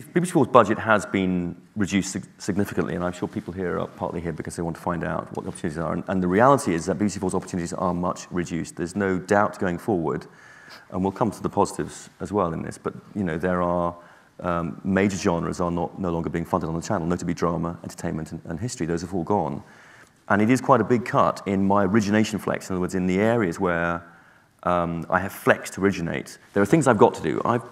BBC4's budget has been reduced significantly, and I'm sure people here are partly here because they want to find out what the opportunities are. And, and the reality is that BBC4's opportunities are much reduced. There's no doubt going forward, and we'll come to the positives as well in this, but you know, there are um, major genres are not, no longer being funded on the channel, notably drama, entertainment, and, and history. Those have all gone. And it is quite a big cut in my origination flex, in other words, in the areas where um, I have flexed to originate. There are things I've got to do. I've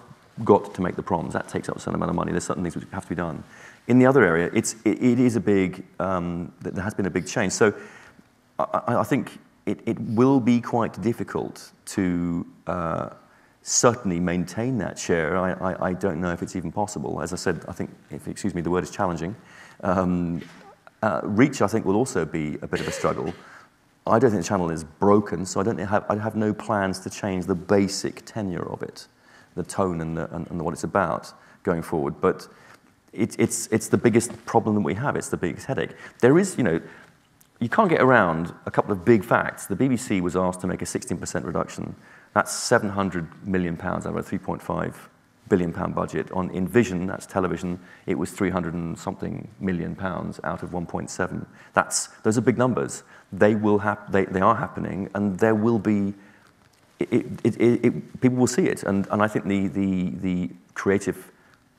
got to make the proms. That takes up a certain amount of money. There's certain things which have to be done. In the other area, it's, it, it is a big, um, there has been a big change. So I, I think it, it, will be quite difficult to uh, certainly maintain that share. I, I, I, don't know if it's even possible. As I said, I think, if excuse me, the word is challenging. Um, uh, reach, I think, will also be a bit of a struggle. I don't think the channel is broken, so I don't have, I have no plans to change the basic tenure of it the tone and, the, and, and what it's about going forward. But it, it's, it's the biggest problem that we have. It's the biggest headache. There is, you know, you can't get around a couple of big facts. The BBC was asked to make a 16% reduction. That's 700 million pounds out of a 3.5 billion pound budget. On in vision, that's television, it was 300 and something million pounds out of 1.7. That's those are big numbers. They will hap- they, they are happening, and there will be it, it, it, people will see it. And, and I think the, the, the creative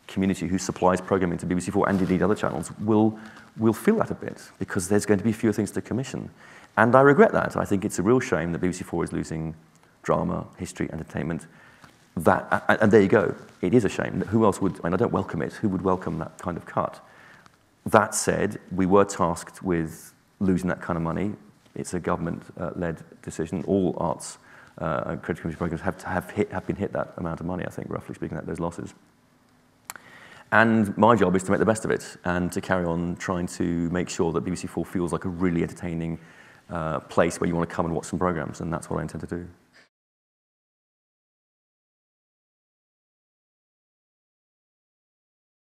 community who supplies programming to BBC4 and indeed other channels will, will feel that a bit because there's going to be fewer things to commission. And I regret that. I think it's a real shame that BBC4 is losing drama, history, entertainment. That, and there you go. It is a shame. Who else would, I mean, I don't welcome it. Who would welcome that kind of cut? That said, we were tasked with losing that kind of money. It's a government-led uh, decision. All arts uh, credit community programs have, have, hit, have been hit that amount of money, I think, roughly speaking, that, those losses. And my job is to make the best of it and to carry on trying to make sure that BBC4 feels like a really entertaining uh, place where you want to come and watch some programs, and that's what I intend to do.